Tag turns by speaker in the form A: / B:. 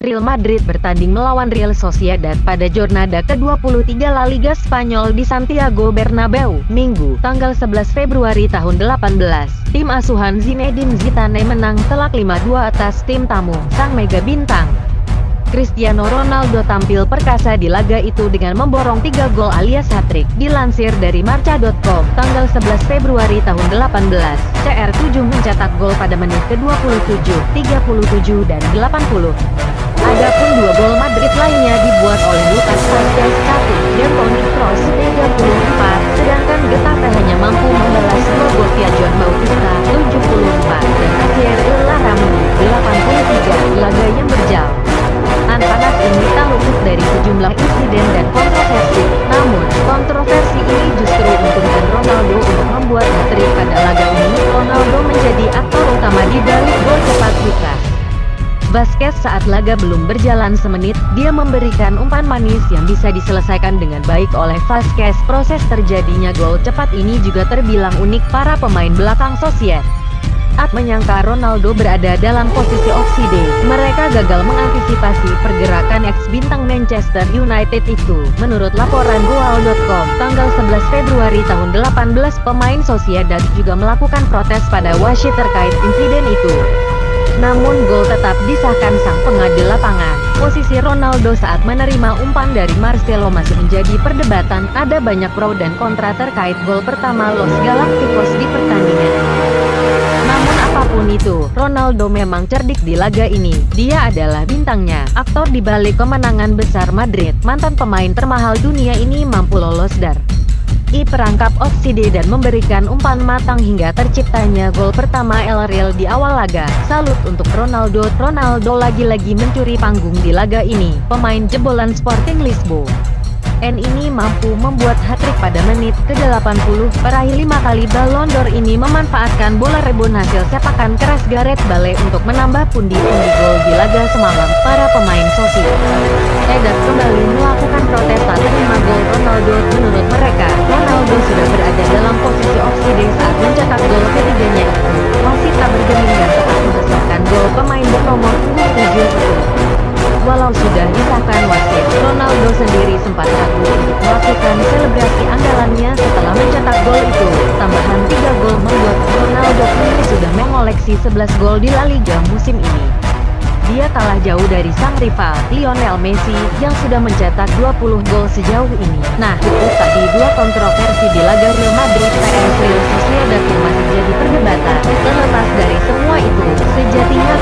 A: Real Madrid bertanding melawan Real Sociedad pada jornada ke-23 La Liga Spanyol di Santiago Bernabeu, Minggu, tanggal 11 Februari tahun 18. Tim asuhan Zinedine Zidane menang telak 5-2 atas tim tamu, Sang Mega Bintang. Cristiano Ronaldo tampil perkasa di laga itu dengan memborong 3 gol alias hat-trick. Dilansir dari Marca.com, tanggal 11 Februari tahun 18, CR7 mencetak gol pada menit ke-27, 37 dan 80. Adapun dua gol Madrid lainnya dibuat oleh Lucas Vazquez 1 dan Toni Kroos 34, sedangkan Getafe hanya mampu membalas dua gol via John Bautista 74 dan Asier Laramdi 83. Laga yang berjalan An panas ini tak luput dari sejumlah insiden dan kontroversi. Namun, kontroversi ini justru menguntungkan Ronaldo untuk membuat hat-trick pada laga ini. Ronaldo menjadi aktor utama di balik gol. Basket saat laga belum berjalan semenit, dia memberikan umpan manis yang bisa diselesaikan dengan baik oleh Vasquez. Proses terjadinya gol cepat ini juga terbilang unik para pemain belakang Sosiet. Saat menyangka Ronaldo berada dalam posisi offside, mereka gagal mengantisipasi pergerakan ex-bintang Manchester United itu. Menurut laporan Goal.com, tanggal 11 Februari tahun 18 pemain Sociedad juga melakukan protes pada wasit terkait insiden itu. Namun gol tetap disahkan sang pengadil lapangan. Posisi Ronaldo saat menerima umpan dari Marcelo masih menjadi perdebatan. Ada banyak pro dan kontra terkait gol pertama Los Galacticos di pertandingan. Namun apa pun itu, Ronaldo memang cerdik di laga ini. Dia adalah bintangnya, aktor di balik kemenangan besar Madrid. Mantan pemain termahal dunia ini mampu lolos dari I perangkap offside dan memberikan umpan matang hingga terciptanya gol pertama El Real di awal laga. Salut untuk Ronaldo. Ronaldo lagi-lagi mencuri panggung di laga ini. Pemain jebolan Sporting Lisbon. N ini mampu membuat hat-trick pada menit ke-80. Peraih lima kali Ballon d'Or ini memanfaatkan bola rebon hasil sepakan keras Gareth Bale untuk menambah pundi-pundi gol di laga semalam. Para pemain Sosi Edat kembali melakukan protes tak terima gol Ronaldo. Menurut mereka, Ronaldo sudah berada dalam posisi offside saat mencetak gol ketiganya. Wasit tak bergeming dan membesarkan gol pemain bernomor 7 itu. Walau sudah disahkan wasit, Ronaldo sendiri sempat ragu melakukan selebrasi andalannya setelah mencetak gol itu. Tambahan 3 gol membuat Ronaldo kini sudah mengoleksi 11 gol di La Liga musim ini. Dia kalah jauh dari sang rival, Lionel Messi, yang sudah mencetak 20 gol sejauh ini. Nah, itu tadi dua kontroversi di laga Real Madrid vs Real Sociedad yang masih jadi perdebatan. Terlepas dari semua itu, sejatinya